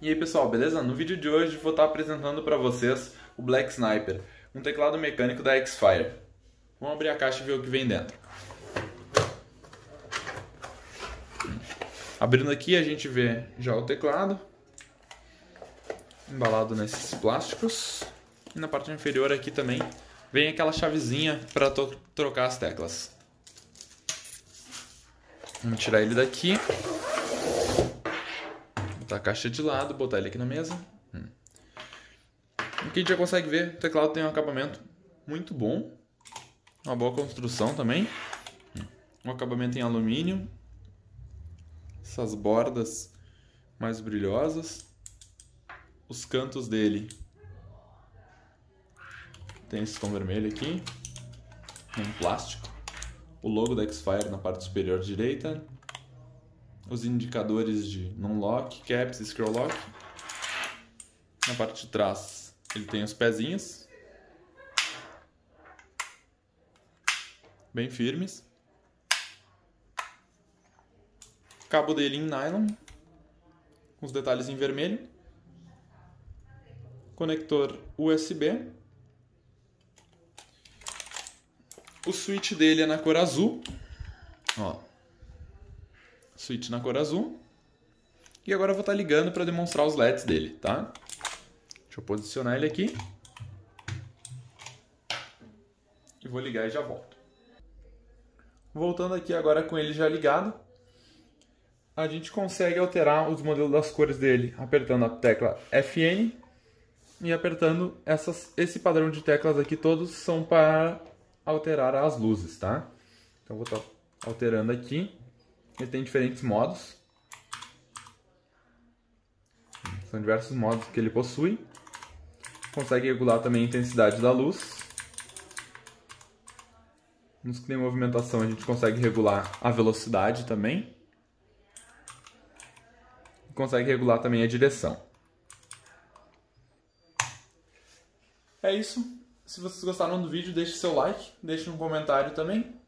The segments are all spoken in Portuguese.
E aí pessoal, beleza? No vídeo de hoje vou estar apresentando para vocês o Black Sniper, um teclado mecânico da Xfire. Vamos abrir a caixa e ver o que vem dentro. Abrindo aqui a gente vê já o teclado, embalado nesses plásticos. E na parte inferior aqui também vem aquela chavezinha para trocar as teclas. Vamos tirar ele daqui botar a caixa de lado, botar ele aqui na mesa. Hum. Aqui a gente já consegue ver, o teclado tem um acabamento muito bom, uma boa construção também, hum. um acabamento em alumínio, essas bordas mais brilhosas, os cantos dele. Tem esse tom vermelho aqui, em plástico, o logo da Xfire na parte superior direita, os indicadores de non-lock, caps e scroll lock. Na parte de trás ele tem os pezinhos, bem firmes. Cabo dele em nylon, com os detalhes em vermelho. Conector USB. O switch dele é na cor azul. Ó, switch na cor azul. E agora eu vou estar ligando para demonstrar os LEDs dele, tá? Deixa eu posicionar ele aqui. E vou ligar e já volto. Voltando aqui agora com ele já ligado, a gente consegue alterar os modelos das cores dele apertando a tecla FN e apertando essas, esse padrão de teclas aqui, todos são para alterar as luzes, tá? Então vou estar alterando aqui. Ele tem diferentes modos. São diversos modos que ele possui. Consegue regular também a intensidade da luz. Nos que tem movimentação a gente consegue regular a velocidade também. Consegue regular também a direção. É isso. Se vocês gostaram do vídeo, deixe seu like, deixe um comentário também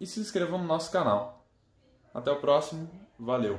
e se inscrevam no nosso canal. Até o próximo. Valeu!